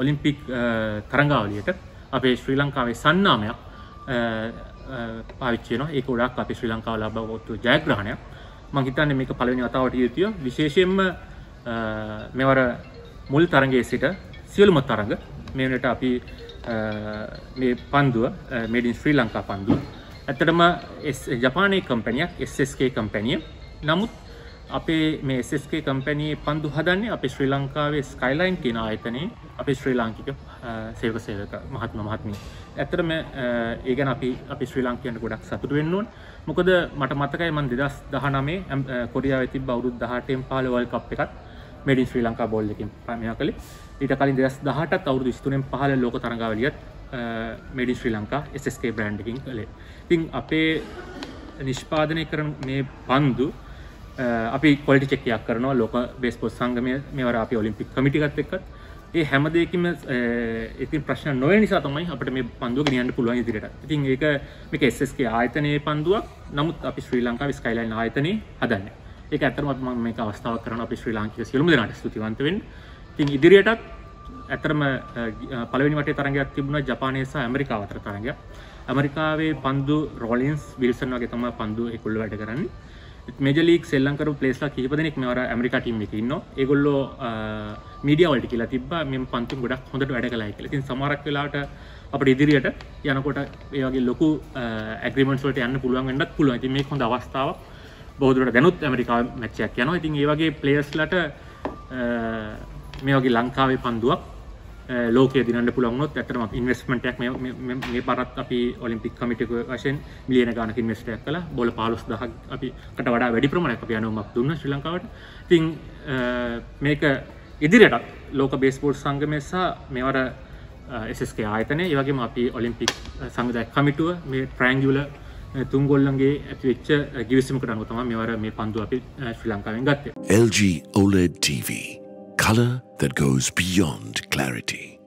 Olympic තරංගාවලියට අපේ ශ්‍රී ලංකාවේ සන්නාමයක් පාවිච්චයන ඒ ොඩක් අපි ශ්‍රී ලංකාව ලබවොත්තු ජයග්‍රහණයක්. මහිතන්න මේක පලවෙනි අතාවට යුතුය. විශේෂයෙන්ම මෙවර මුල් තරගේ සිට සියලුම තරඟ මේනට අපි මේ පන්දුව මේඩින් ශ්‍රී ලංකා පන්දුව. ඇත්තටම ජපානය කම්පැනියක් SSK කම්පැනිය නමුත් අපේ මේ SSK කම්පැනී පන්දු හදන්නේ අප ශ්‍රී ලංකාවේ ස්කයිලයින් තින ආයතනයේ. අපේ ශ්‍රී ලාංකික සේවක සේවක මහත්ම මහත්මී ඇත්තරම ඒගැන අපි අපි ශ්‍රී ලංකයන්ට ගොඩක් සතුට වෙන්නුවන් මොකද මට මතකයි මන් දෙදස් දහනමේ කොරියාව ඇති බවරුද් දහටෙන් පාලවල් කප් එකත් මෙඩින් ශ්‍රී ලංකා බෝල්ලකින් ප්‍රමය කළේ. ඊට කලින් දෙදස් දහටත් අවුදු ස්තුනෙන් පහල ලෝක තරගාවලියත් මෙඩි ශ්‍රී ලංකා SSK බ්‍රන්්ඩකින් කළේ. තිං අපේ නිෂ්පාදනය කරන මේ පන්දු අපි කොලටි චෙක්කයක් කරනවා ලෝක බේස්පොස් සංගමය මෙවර අපි ඔලිම්පික් කමිටිකත් එක්කත්. ඒ හැමදේකම ඉතින් ප්‍රශ්න නොව නිසා තමයි අපට මේ පන්දුව ගෙනියන්න පුළුවන් ඉදිරියට. ඉතින් ඒක මේක SSK ආයතනයේ පන්දුවක්. නමුත් අපි ශ්‍රී ලංකාවේ ස්කයිලයින් ආයතනයේ හදන්නේ. ඒක ඇත්තටම මම මේක අවස්ථාවක් කරන අපි ශ්‍රී ලාංකික සියලුම දෙනාට ස්තුතිවන්ත වෙන්න. ඉතින් ඉදිරියටත් ඇතරම පළවෙනි වටේ තරගයක් තිබුණා ජපානය සහ ඇමරිකාව අතර තරගයක්. ඇමරිකාවේ පන්දු රෝලින්ස් විල්සන් වගේ තමයි පන්දු ඒගොල්ලෝ වැඩ කරන්නේ. මේජර් ලීග් සෙල්ලම් ප්ලේස්ලා කිහිප දෙනෙක් මෙවර ඇමරිකා ටීම් එකේ ඉන්නවා ඒගොල්ලෝ මීඩියා වලට කියලා තිබ්බා මෙම් පන්තුන් ගොඩක් හොඳට වැඩ කළා කියලා. ඉතින් සමහරක් වෙලාවට අපිට ඉදිරියට යනකොට ඒ වගේ ලොකු ඇග්‍රීමන්ට්ස් වලට යන්න පුළුවන් වෙන්නත් පුළුවන්. ඉතින් මේක හොඳ අවස්ථාවක්. බොහදුරට දැනුත් ඇමරිකා මැච්චයක් යනවා. ඉතින් ඒ වගේ ප්ලේයර්ස්ලට මේ වගේ ලංකාවේ පන්දුවක් ලෝක දිනට පුළන්ොත් ඇතරම ඉන්වස්මටක් මේ පරත් අපි ඔලිම්පික් කමිටක වශයෙන් මිලියන ගානක ඉන්වස්ටයක් කළ. බොල පාලුස් දහ අපිකට වඩා වැඩි ප්‍රමණයක් අප යනුමක් දුන්න ශ්‍රී ලංකාවට. තිං මේක ඉදිරියටත් ලෝක බේස්පෝට් සංගමසා මෙවර එසස්ක ආයතනය ඒවගේම අපි ඔලිම්පික් සංගදය කමිටුව මේ ට්‍රෑංගියල තුන්ගොල්ලන්ගේ ඇතිවෙච්ච ගිවිසමකට අනුතම මෙවර මේ පන්දු අපි ශ්‍රී ලංකාවෙන් ගත්තේ. LG OLED TV color that goes beyond clarity.